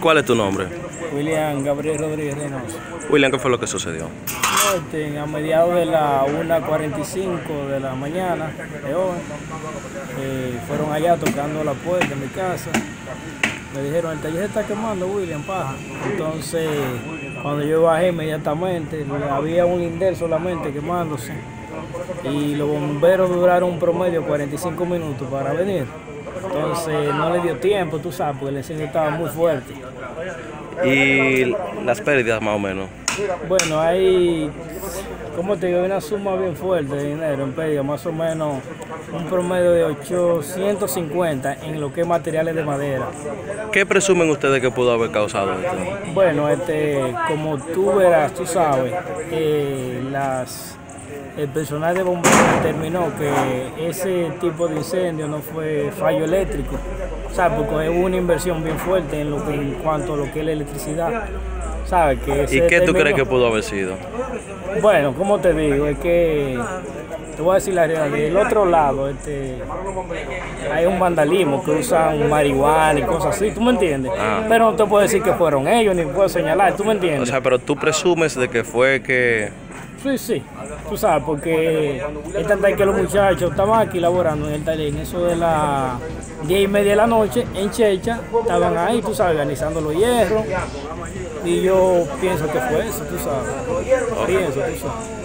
¿Cuál es tu nombre? William Gabriel Rodríguez Reynoso. William, ¿qué fue lo que sucedió? No, este, a mediados de la 1.45 de la mañana de hoy, eh, fueron allá tocando la puerta de mi casa. Me dijeron, el taller está quemando, William, paja. Entonces, cuando yo bajé inmediatamente, había un lindel solamente quemándose. Y los bomberos duraron un promedio de 45 minutos para venir. Entonces, no le dio tiempo, tú sabes, porque el incendio estaba muy fuerte. ¿Y las pérdidas más o menos? Bueno, hay, como te digo, una suma bien fuerte de dinero en pérdida, más o menos un promedio de 850 en lo que es materiales de madera. ¿Qué presumen ustedes que pudo haber causado esto? Bueno, este, como tú verás, tú sabes, eh, las, el personal de bomberos determinó que ese tipo de incendio no fue fallo eléctrico, ¿sabes? Porque hubo una inversión bien fuerte en, lo que, en cuanto a lo que es la electricidad. ¿sabes? Que ¿Y qué tú crees que pudo haber sido? Bueno, como te digo, es que te voy a decir la realidad. Del otro lado, este, hay un vandalismo que usan marihuana y cosas así, ¿tú me entiendes? Ah. Pero no te puedo decir que fueron ellos ni puedo señalar, ¿tú me entiendes? O sea, pero tú presumes de que fue que... sí, sí. Tú sabes, porque es tanta que los muchachos estaban aquí laborando en el taller, en eso de las 10 y media de la noche, en Checha, estaban ahí, tú sabes, organizando los hierros. Y yo pienso que fue eso, tú sabes. Pienso, tú sabes.